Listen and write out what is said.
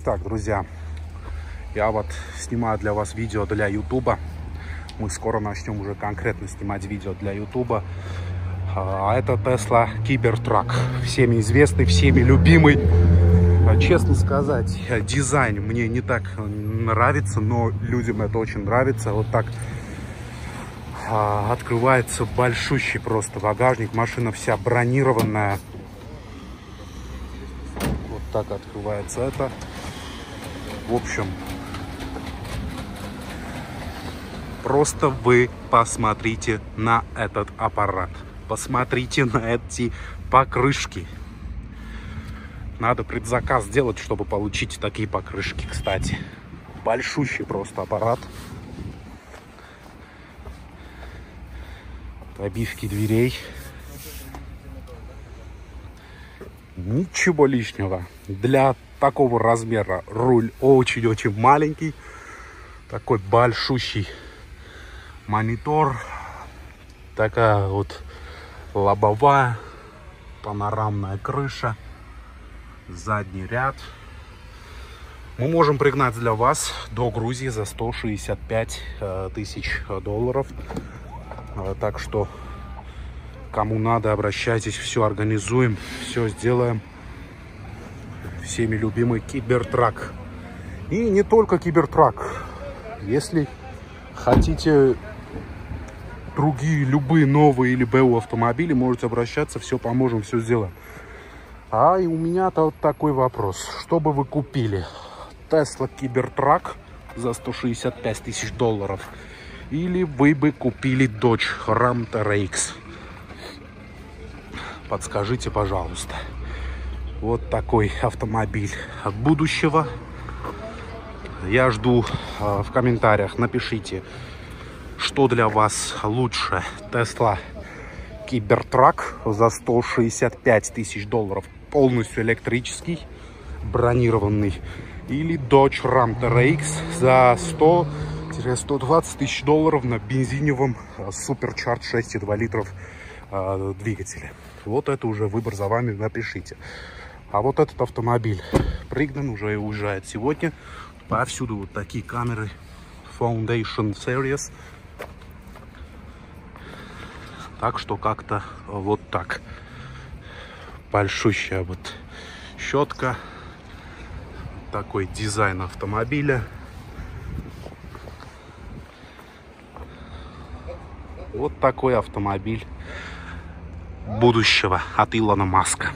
Итак, друзья, я вот снимаю для вас видео для Ютуба. Мы скоро начнем уже конкретно снимать видео для Ютуба. А это Tesla Cybertruck. Всеми известный, всеми любимый. А, честно сказать, дизайн мне не так нравится, но людям это очень нравится. Вот так а, открывается большущий просто багажник. Машина вся бронированная. Вот так открывается это. В общем, просто вы посмотрите на этот аппарат. Посмотрите на эти покрышки. Надо предзаказ сделать, чтобы получить такие покрышки, кстати. Большущий просто аппарат. Обивки дверей. Ничего лишнего. Для такого размера руль очень-очень маленький. Такой большущий монитор. Такая вот лобовая, панорамная крыша, задний ряд. Мы можем пригнать для вас до Грузии за 165 э, тысяч долларов. Э, так что, кому надо, обращайтесь, все организуем, все сделаем. Всеми любимый Кибертрак. И не только Кибертрак. Если хотите другие, любые новые или БУ автомобили, можете обращаться, все поможем, все сделаем. А и у меня-то вот такой вопрос. Что бы вы купили? Tesla Cybertruck за 165 тысяч долларов? Или вы бы купили Dodge Ram TRX? Подскажите, пожалуйста. Вот такой автомобиль будущего. Я жду э, в комментариях, напишите, что для вас лучше? Tesla Cybertruck за 165 тысяч долларов, полностью электрический, бронированный. Или Dodge Ram TRX за 100-120 тысяч долларов на бензиновом Supercharge 6,2 литров э, двигателе. Вот это уже выбор за вами, напишите. А вот этот автомобиль пригнан, уже уезжает сегодня. Повсюду вот такие камеры Foundation Series. Так что как-то вот так. Большущая вот щетка. Такой дизайн автомобиля. Вот такой автомобиль будущего от Илона Маска.